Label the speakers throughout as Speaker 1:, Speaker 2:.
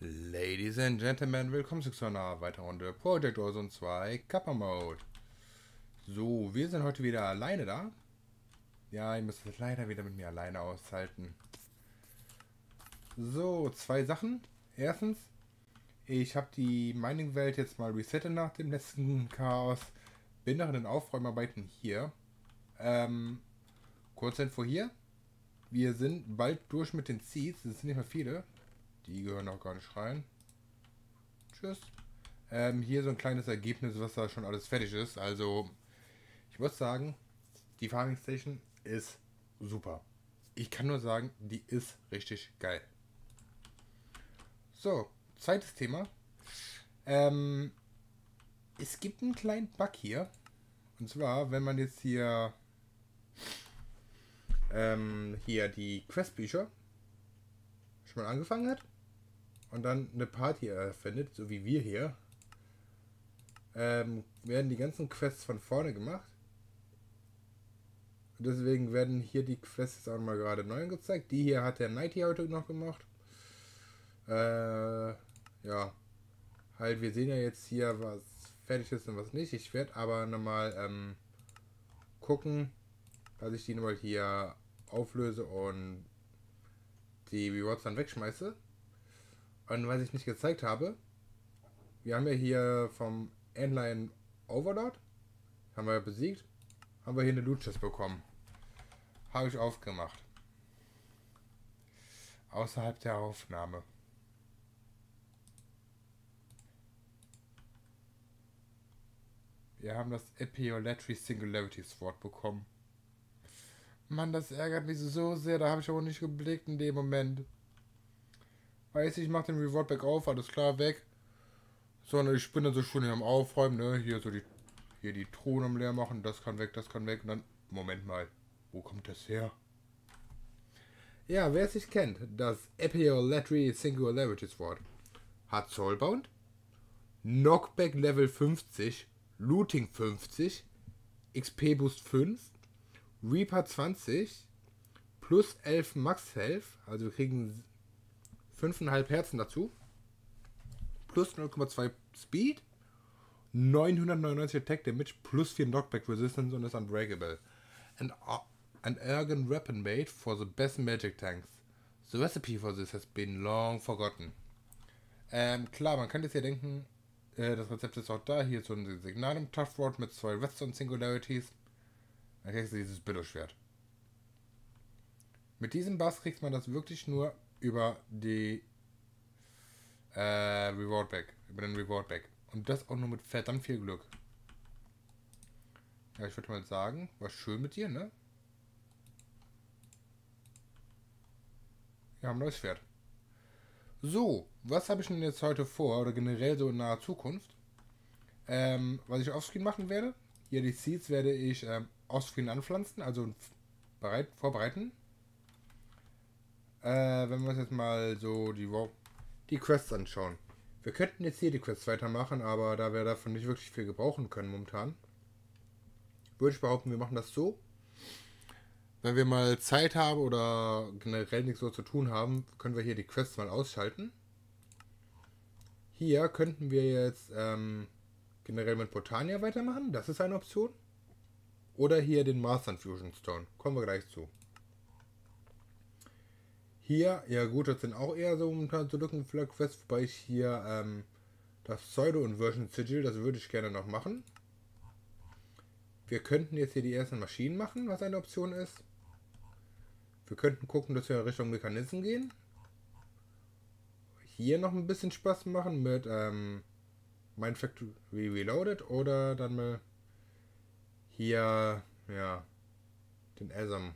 Speaker 1: Ladies and Gentlemen, willkommen zu einer weiteren Runde Project Ozone 2 Kappa Mode. So, wir sind heute wieder alleine da. Ja, ihr müsst es leider wieder mit mir alleine aushalten. So, zwei Sachen. Erstens, ich habe die Mining-Welt jetzt mal resettet nach dem letzten Chaos. Bin noch in den Aufräumarbeiten hier. Ähm, Kurzinfo hier. Wir sind bald durch mit den Seeds. Es sind nicht mehr viele. Die gehören auch gar nicht rein. Tschüss. Ähm, hier so ein kleines Ergebnis, was da schon alles fertig ist. Also, ich muss sagen, die Farming Station ist super. Ich kann nur sagen, die ist richtig geil. So, zweites Thema. Ähm, es gibt einen kleinen Bug hier. Und zwar, wenn man jetzt hier ähm, hier die Questbücher schon mal angefangen hat und dann eine Party erfindet, so wie wir hier, ähm, werden die ganzen Quests von vorne gemacht. Deswegen werden hier die Quests auch mal gerade neu gezeigt. Die hier hat der Nighty heute noch gemacht. Äh, ja. Halt, wir sehen ja jetzt hier, was fertig ist und was nicht. Ich werde aber nochmal ähm, gucken, dass ich die nochmal hier auflöse und die Rewards dann wegschmeiße. Und was ich nicht gezeigt habe, wir haben ja hier vom Endline Overlord, haben wir besiegt, haben wir hier eine Loot Chest bekommen. Habe ich aufgemacht. Außerhalb der Aufnahme. Wir haben das Epiolatry Singularity Sword bekommen. Mann, das ärgert mich so sehr, da habe ich aber nicht geblickt in dem Moment. Weiß ich, ich mach den Reward Back auf, alles klar, weg. Sondern ich bin dann so schon hier am Aufräumen, ne? Hier so die, hier die Truhen am leer machen, das kann weg, das kann weg. Und dann, Moment mal, wo kommt das her? Ja, wer es nicht kennt, das Epiolatry Singularity Sword hat Soulbound, Knockback Level 50, Looting 50, XP Boost 5, Reaper 20, plus 11 Max Health, also wir kriegen 5,5 Herzen dazu, plus 0,2 Speed, 999 Attack Damage, plus 4 Knockback Resistance und ist unbreakable. And, uh, an Ergon weapon made for the best magic tanks. The recipe for this has been long forgotten. Ähm, klar, man kann jetzt hier denken, äh, das Rezept ist auch da. Hier so ein Signalum Tough Rod mit zwei Redstone Singularities. Dann kriegst du dieses Billo-Schwert. Mit diesem Bass kriegt man das wirklich nur über die äh, Reward Back, über den Reward Back. Und das auch nur mit verdammt viel Glück. Ja, ich würde mal sagen, war schön mit dir, ne? Wir haben ein neues Pferd. So, was habe ich denn jetzt heute vor, oder generell so in naher Zukunft? Ähm, was ich offscreen machen werde, hier die Seeds werde ich ähm, offscreen anpflanzen, also bereit, vorbereiten. Äh, wenn wir uns jetzt mal so die, die Quests anschauen. Wir könnten jetzt hier die Quests weitermachen, aber da wir davon nicht wirklich viel gebrauchen können momentan, würde ich behaupten, wir machen das so. Wenn wir mal Zeit haben oder generell nichts so zu tun haben, können wir hier die Quests mal ausschalten. Hier könnten wir jetzt ähm, generell mit Botania weitermachen. Das ist eine Option. Oder hier den Master Fusion Stone. Kommen wir gleich zu. Hier, ja gut, das sind auch eher so momentan so Lückenflag-Quests, wobei ich hier ähm, das Pseudo-Inversion Sigil, das würde ich gerne noch machen. Wir könnten jetzt hier die ersten Maschinen machen, was eine Option ist. Wir könnten gucken, dass wir Richtung Mechanismen gehen. Hier noch ein bisschen Spaß machen mit ähm, Mindfactory Reloaded oder dann mal hier, ja, den Asm.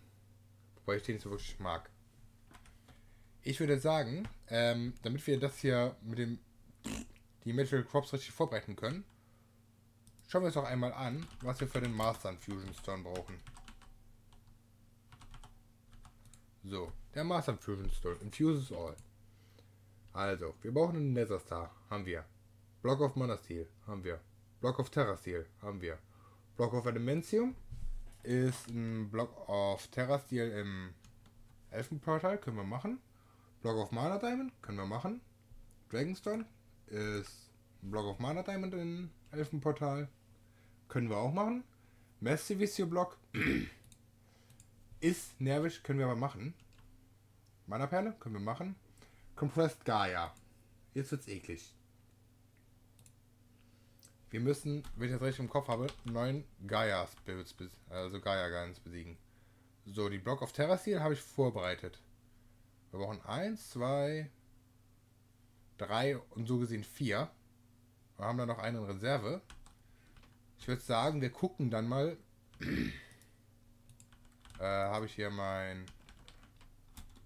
Speaker 1: Wobei ich den nicht so wirklich mag. Ich würde sagen, ähm, damit wir das hier mit dem die Metal Crops richtig vorbereiten können, schauen wir uns doch einmal an, was wir für den Master Fusion Stone brauchen. So, der Master Fusion Stone infuses all. Also, wir brauchen einen Nether Star, haben wir. Block of Mana Steel, haben wir. Block of Terra Steel, haben wir. Block of Elementium ist ein Block of Terra Steel im Elfenportal, können wir machen. Block of Mana Diamond, können wir machen. Dragonstone ist Block of Mana Diamond in Elfenportal. Können wir auch machen. Massivisio Block ist nervig, können wir aber machen. Mana Perle können wir machen. Compressed Gaia. Jetzt wird's eklig. Wir müssen, wenn ich das recht im Kopf habe, neun Gaia Spirits, also Gaia Guns besiegen. So, die Block of Terrasil habe ich vorbereitet. Wir brauchen eins, zwei, drei und so gesehen vier. Wir haben dann noch eine in Reserve. Ich würde sagen, wir gucken dann mal. äh, habe ich hier mein.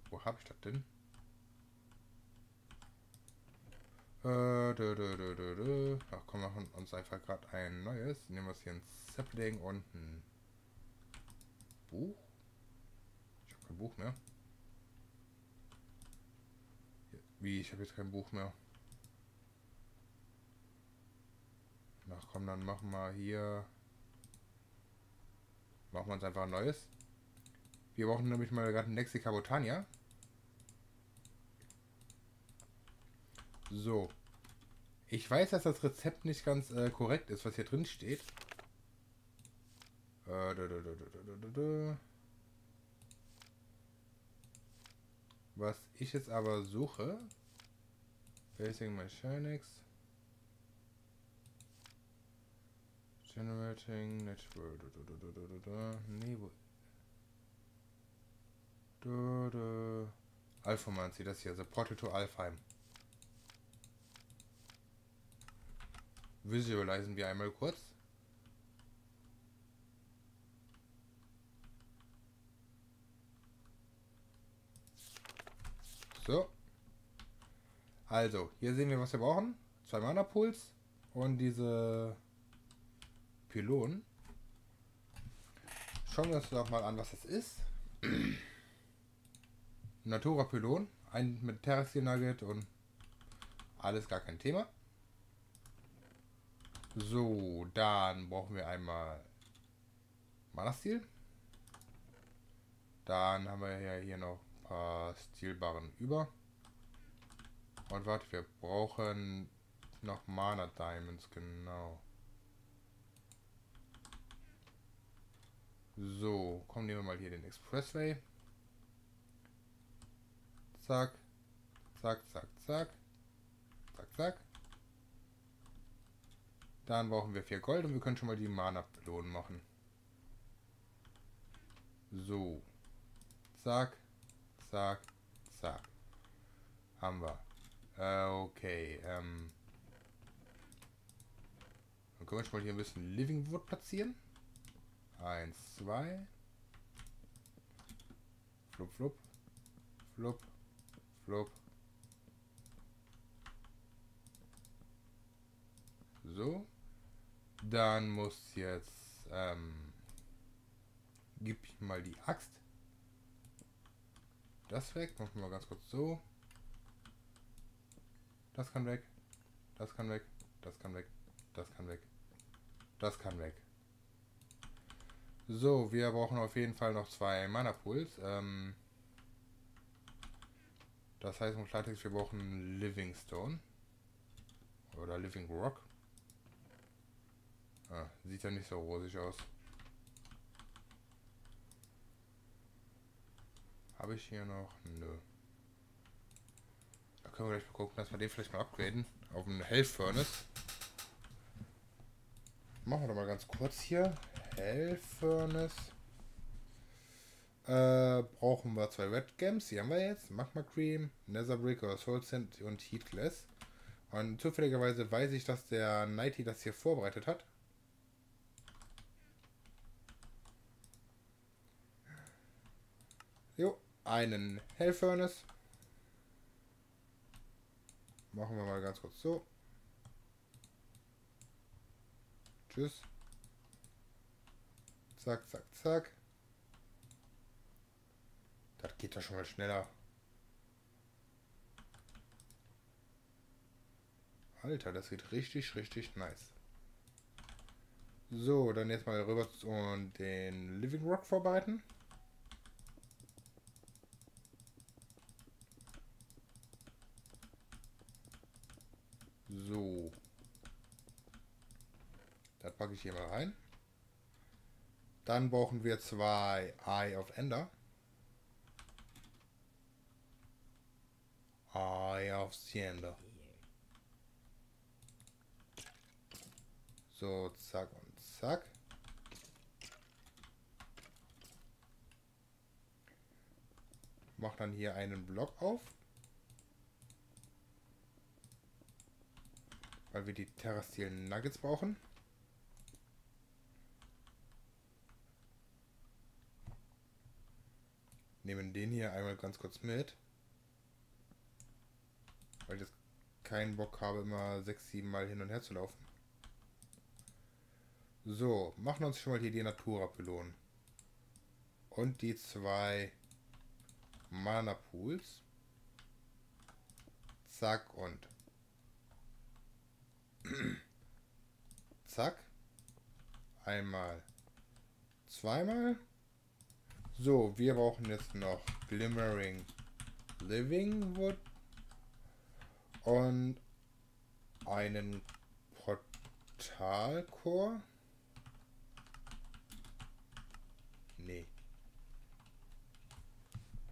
Speaker 1: Wo habe ich das denn? Äh, Ach komm, machen uns einfach gerade ein neues. Nehmen wir uns hier ein Sapling und ein Buch. Ich habe kein Buch mehr. Wie, ich habe jetzt kein Buch mehr. Ach komm, dann machen wir hier... Machen wir uns einfach ein neues. Wir brauchen nämlich mal gerade ein Lexica Botania. So. Ich weiß, dass das Rezept nicht ganz äh, korrekt ist, was hier drin steht. Äh, da, da, da, was ich jetzt aber suche. Basic Mechanics. Generating Network. Nee, wo. Alpha Manzi, das hier. The Portal to Alfheim. visualisieren wir einmal kurz. So. Also, hier sehen wir, was wir brauchen. Zwei Mana Pools und diese Pylonen. Schauen wir uns doch mal an, was das ist. Natura Pylon, ein mit Terrasil Nugget und alles gar kein Thema. So, dann brauchen wir einmal Mana-Stil. Dann haben wir ja hier noch paar Stilbaren über. Und warte, wir brauchen noch Mana Diamonds, genau. So, kommen wir mal hier den Expressway. Zack, zack, zack, zack, zack, zack. Dann brauchen wir vier Gold und wir können schon mal die Mana-Pylonen machen. So. Zack, zack, zack. Haben wir. Äh, okay. Ähm. Dann können wir schon mal hier ein bisschen Living Wood platzieren. Eins, zwei. Flup, flup. Flup, flup. So. Dann muss jetzt, ähm, gib ich mal die Axt. Das weg. Machen wir mal ganz kurz so. Das kann weg. Das kann weg. Das kann weg. Das kann weg. Das kann weg. So, wir brauchen auf jeden Fall noch zwei Mana Pools. Ähm, das heißt im Klartext, wir brauchen Living Stone. Oder Living Rock. Ah, sieht ja nicht so rosig aus. Habe ich hier noch? Nö. Da können wir gleich mal gucken, dass wir den vielleicht mal upgraden. Auf einen Hell Furnace. Machen wir doch mal ganz kurz hier. Hell Furnace. Äh, brauchen wir zwei Red Gems. Die haben wir jetzt. Magma Cream, Nether Brick oder Soul Sand und Heat Glass. Und zufälligerweise weiß ich, dass der Nighty das hier vorbereitet hat. Jo, einen Hell Furnace. Machen wir mal ganz kurz so. Tschüss. Zack, zack, zack. Das geht ja schon mal schneller. Alter, das sieht richtig, richtig nice. So, dann jetzt mal rüber und den Living Rock vorbereiten. So. Das packe ich hier mal rein. Dann brauchen wir zwei Eye of Ender. Eye of Ender. So, zack und zack. Mach dann hier einen Block auf. Weil wir die terrestrialen Nuggets brauchen. Nehmen den hier einmal ganz kurz mit. Weil ich jetzt keinen Bock habe, immer sechs, sieben Mal hin und her zu laufen. So, machen uns schon mal hier die Natura belohnen. Und die zwei Mana Pools. Zack und zack. Einmal. Zweimal. So, wir brauchen jetzt noch Glimmering Living Wood und einen Portalcore. Nee.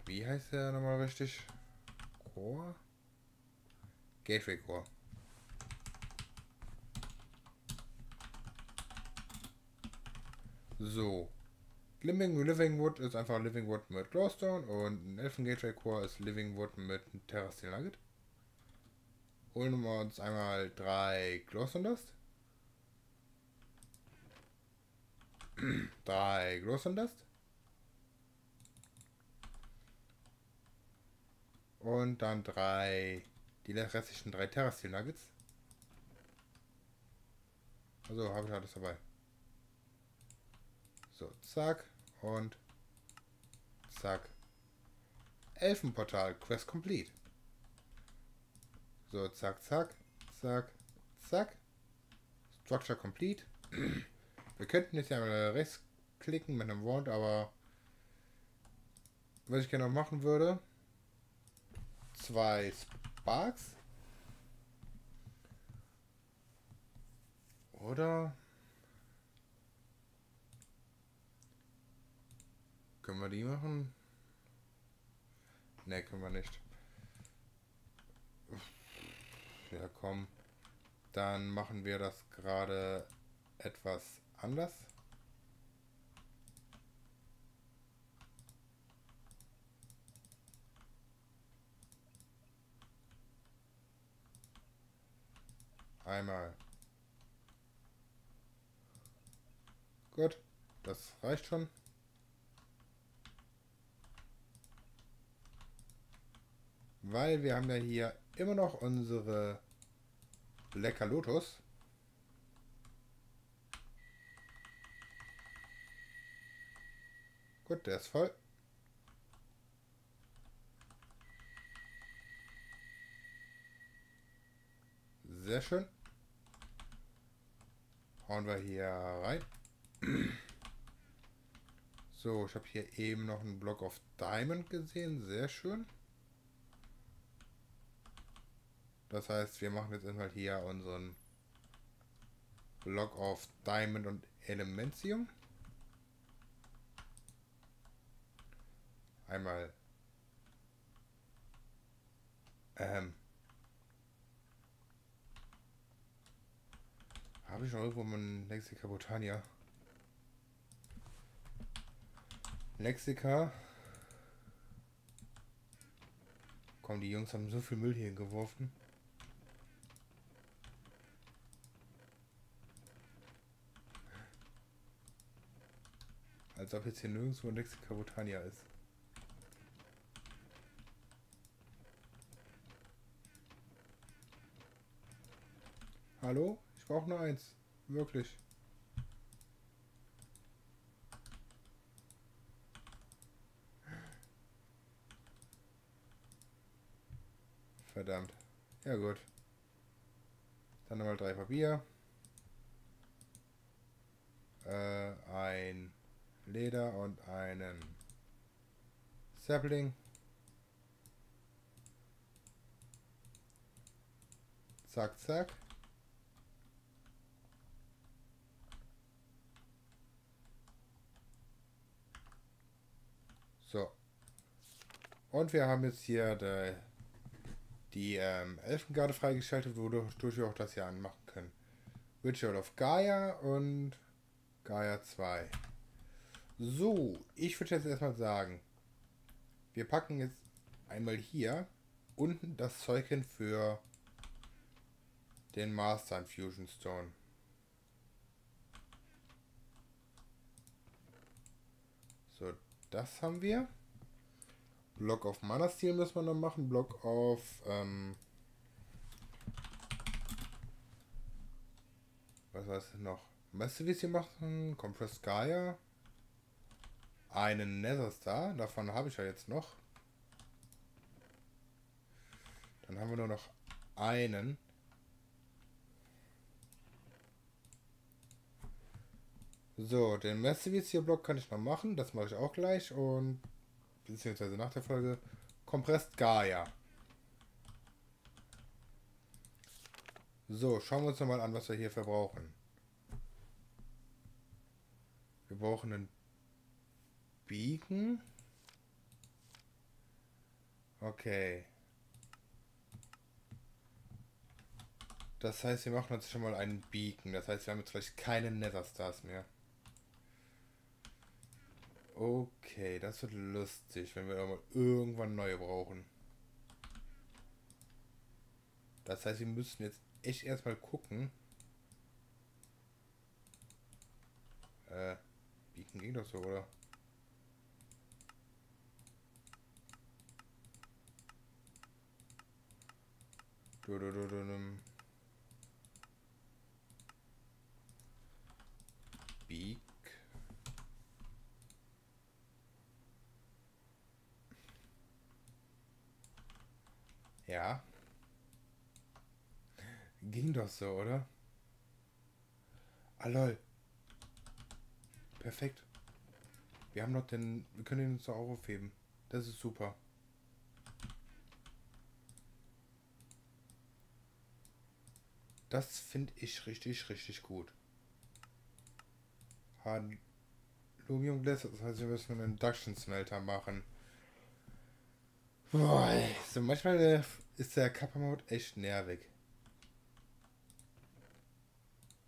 Speaker 1: Wie heißt der nochmal richtig? Core? Gateway Core. So. Living, Living Wood ist einfach Living Wood mit Glowstone und ein Elfen Gateway Core ist Living Wood mit Terrastial Nugget. Holen wir uns einmal drei Glowstone Dust. drei Glowstone Dust. Und dann drei, die restlichen drei Terrastial Nuggets. Also habe ich alles dabei. So, zack und zack. Elfenportal, Quest complete. So, zack, zack, zack, zack. Structure complete. Wir könnten jetzt ja mal rechts klicken mit einem Wand, aber was ich gerne noch machen würde, zwei Sparks. Oder können wir die machen? Ne, können wir nicht. Ja, komm. Dann machen wir das gerade etwas anders. Einmal. Gut, das reicht schon. Weil wir haben ja hier immer noch unsere Lecker Lotus. Gut, der ist voll. Sehr schön. Hauen wir hier rein. So, ich habe hier eben noch einen Block of Diamond gesehen. Sehr schön. Das heißt, wir machen jetzt einmal hier unseren Block of Diamond und Elementium. Einmal ähm, Habe ich noch irgendwo mein Lexika Botania? Lexika. Komm, die Jungs haben so viel Müll hier geworfen. Als ob jetzt hier nirgendwo ein Lexika Botania ist. Hallo? Ich brauche nur eins. Wirklich. Verdammt. Ja gut. Dann nochmal drei Papier. Äh, ein Leder und einen Sapling. Zack, zack. So. Und wir haben jetzt hier die, die ähm, Elfengarde freigeschaltet, wodurch wir auch das hier anmachen können. Ritual of Gaia und Gaia 2. So, ich würde jetzt erstmal sagen, wir packen jetzt einmal hier unten das Zeug hin für den Master Infusion Stone. So, das haben wir. Block of Mana Steel müssen wir noch machen. Block of ähm, was war es noch? Wie sie machen? Compressed Gaia. Einen Nether Star. Davon habe ich ja jetzt noch. Dann haben wir nur noch einen. So, den Massivizier-Block kann ich noch machen. Das mache ich auch gleich. Und beziehungsweise nach der Folge. Compressed Gaia. So, schauen wir uns nochmal an, was wir hier verbrauchen. Wir brauchen einen Beacon. Okay. Das heißt, wir machen uns schon mal einen Beacon. Das heißt, wir haben jetzt vielleicht keine Nether Stars mehr. Okay, das wird lustig, wenn wir mal irgendwann neue brauchen. Das heißt, wir müssen jetzt echt erstmal gucken. Äh, Beacon ging doch so, oder? Du, du, du, du, Beak. Ja. Ging doch so, oder? Ah. Perfekt. Wir haben noch den... Wir können ihn uns auch aufheben. Das ist super. Das finde ich richtig, richtig gut. Lumium Glass, das heißt, wir müssen einen Induction Smelter machen. Boah, so manchmal äh, ist der Kappa Mode echt nervig.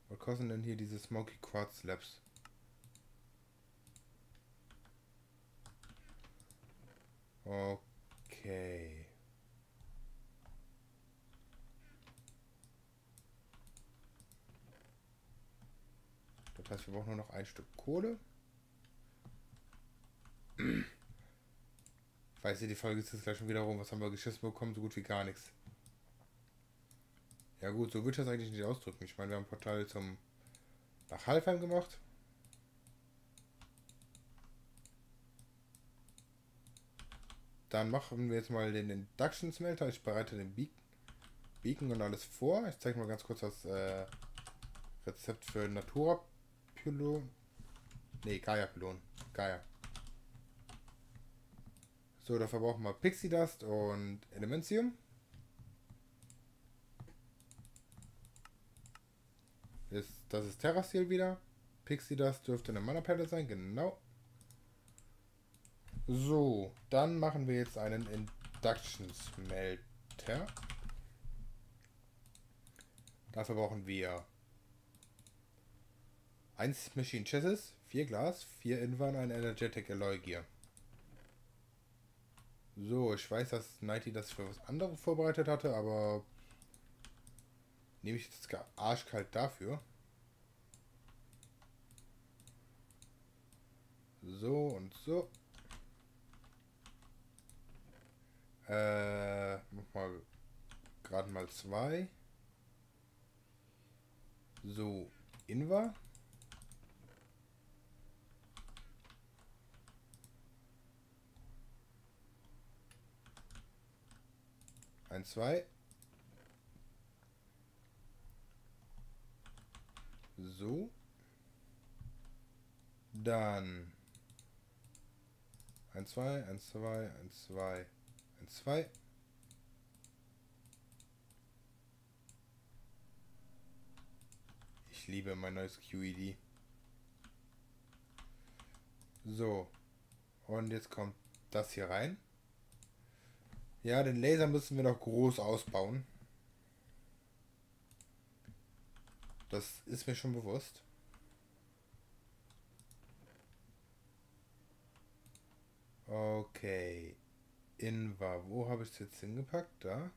Speaker 1: Was kosten denn hier diese Smoky Quartz Labs? Okay. Das heißt, wir brauchen nur noch ein Stück Kohle. Weiß ihr, die Folge ist jetzt gleich schon wieder rum. Was haben wir geschissen bekommen? So gut wie gar nichts. Ja gut, so würde ich das eigentlich nicht ausdrücken. Ich meine, wir haben ein Portal zum nach Halfheim gemacht. Dann machen wir jetzt mal den Induction Smelter. Ich bereite den Be Beacon und alles vor. Ich zeige mal ganz kurz das äh, Rezept für Natura Pylon. Ne, Gaia Pylon. Gaia. So, dafür brauchen wir Pixie Dust und Elementium. Ist, das ist Terrasteel wieder. Pixie Dust dürfte eine Mana Perle sein, genau. So, dann machen wir jetzt einen Induction Smelter. Dafür brauchen wir 1 Machine Chassis, 4 Glas, 4 Invan, ein Energetic Alloy Gear. So, ich weiß, dass Nighty das für was anderes vorbereitet hatte, aber nehme ich jetzt gar arschkalt dafür. So und so. Äh, mach mal gerade mal zwei. So, Inva. Ein, zwei. So. Dann. Ein, zwei, ein, zwei, ein, zwei. 2. ich liebe mein neues QED. So. Und jetzt kommt das hier rein. Ja, den Laser müssen wir noch groß ausbauen. Das ist mir schon bewusst. Okay. Inva. Wo habe ich es jetzt hingepackt? Da.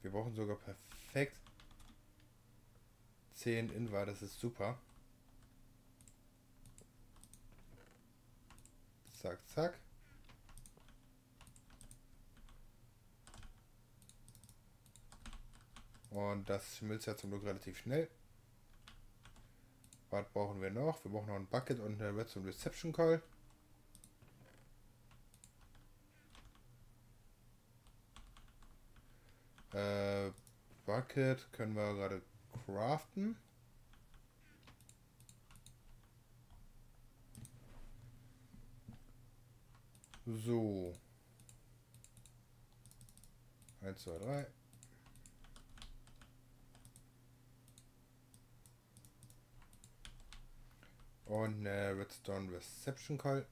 Speaker 1: Wir brauchen sogar perfekt 10 Inva. Das ist super. Zack, zack. Und das schmilzt ja zum Glück relativ schnell. Was brauchen wir noch? Wir brauchen noch ein Bucket und eine Redstone Reception Call. Äh, Bucket können wir gerade craften. So. 1, 2, 3. Und eine Redstone Reception Call.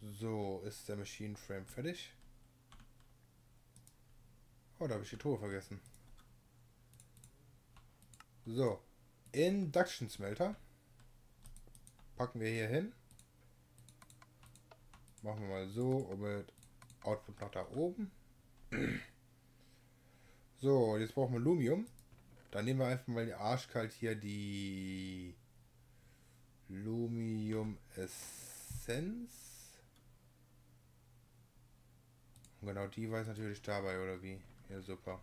Speaker 1: So, ist der Machine Frame fertig? Oh, da habe ich die Truhe vergessen. So, Induction Smelter. Packen wir hier hin. Machen wir mal so und mit Output nach da oben. So, jetzt brauchen wir Lumium. Dann nehmen wir einfach mal arschkalt hier die Lumium Essenz. Und genau die es natürlich dabei, oder wie? Ja, super.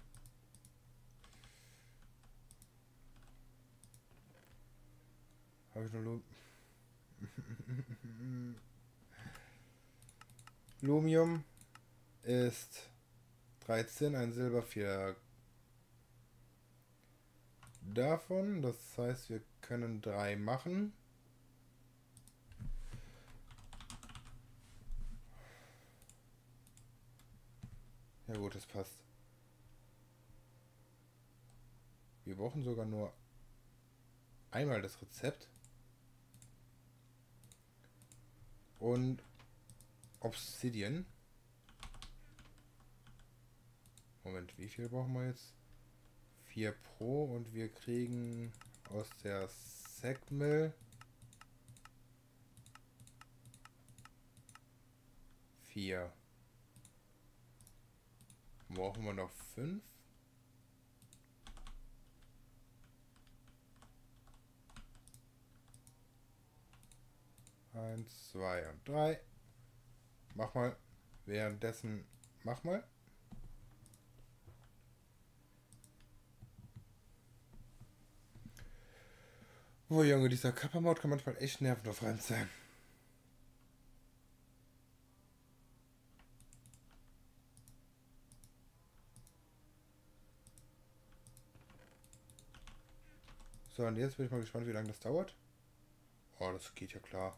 Speaker 1: Habe ich noch Lum Lumium ist 13, ein Silber, 4 davon. Das heißt, wir können drei machen. Ja gut, das passt. Wir brauchen sogar nur einmal das Rezept. Und Obsidian. Moment, wie viel brauchen wir jetzt? 4 Pro und wir kriegen aus der Segmill 4. Brauchen wir noch 5? Eins, zwei und drei. Mach mal. Währenddessen mach mal. Oh Junge, dieser Kappermod kann manchmal echt nervenaufreibend sein. So, und jetzt bin ich mal gespannt, wie lange das dauert. Oh, das geht ja klar.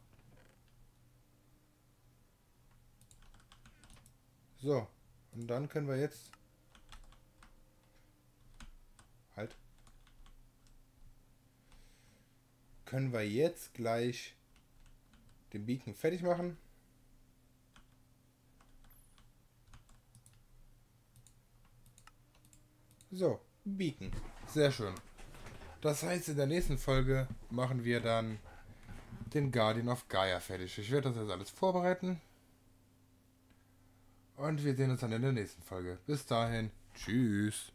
Speaker 1: So, und dann können wir jetzt... Halt. Können wir jetzt gleich den Beacon fertig machen. So, Beacon. Sehr schön. Das heißt, in der nächsten Folge machen wir dann den Guardian of Gaia fertig. Ich werde das jetzt alles vorbereiten. Und wir sehen uns dann in der nächsten Folge. Bis dahin. Tschüss.